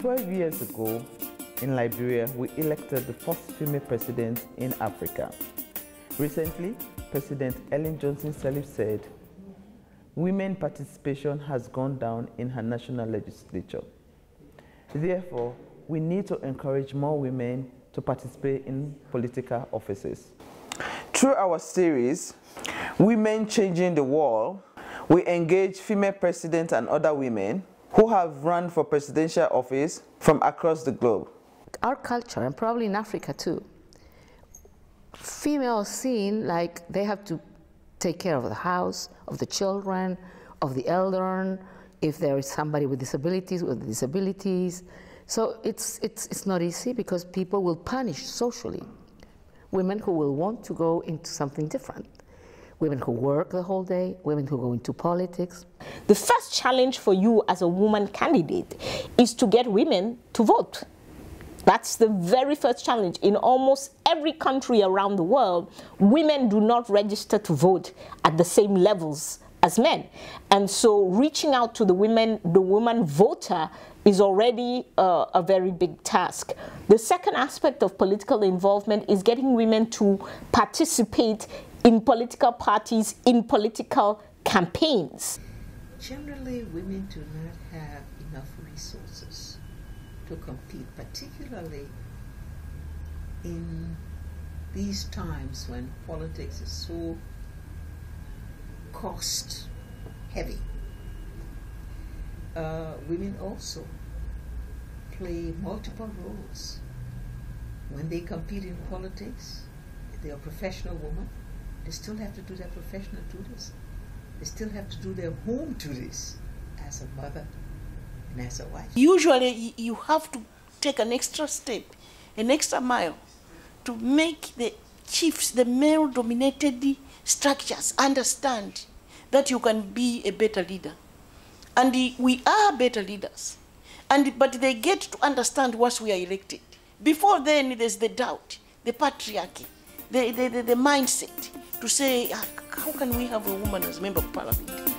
12 years ago, in Liberia, we elected the first female president in Africa. Recently, President Ellen Johnson Sirleaf said, women participation has gone down in her national legislature. Therefore, we need to encourage more women to participate in political offices. Through our series, Women Changing the World, we engage female presidents and other women who have run for presidential office from across the globe. Our culture, and probably in Africa too, females seen like they have to take care of the house, of the children, of the elderly, if there is somebody with disabilities, with disabilities. So it's, it's, it's not easy because people will punish socially women who will want to go into something different. Women who work the whole day, women who go into politics. The first challenge for you as a woman candidate is to get women to vote. That's the very first challenge. In almost every country around the world, women do not register to vote at the same levels as men. And so reaching out to the women, the woman voter is already uh, a very big task. The second aspect of political involvement is getting women to participate in political parties, in political campaigns. Generally, women do not have enough resources to compete, particularly in these times when politics is so cost heavy. Uh, women also play multiple roles. When they compete in politics, they are professional women, they still have to do their professional duties. They still have to do their home duties as a mother and as a wife. Usually, you have to take an extra step, an extra mile, to make the chiefs, the male dominated structures, understand that you can be a better leader. And we are better leaders. And, but they get to understand once we are elected. Before then, there's the doubt, the patriarchy, the, the, the, the mindset to say, how can we have a woman as member of parliament?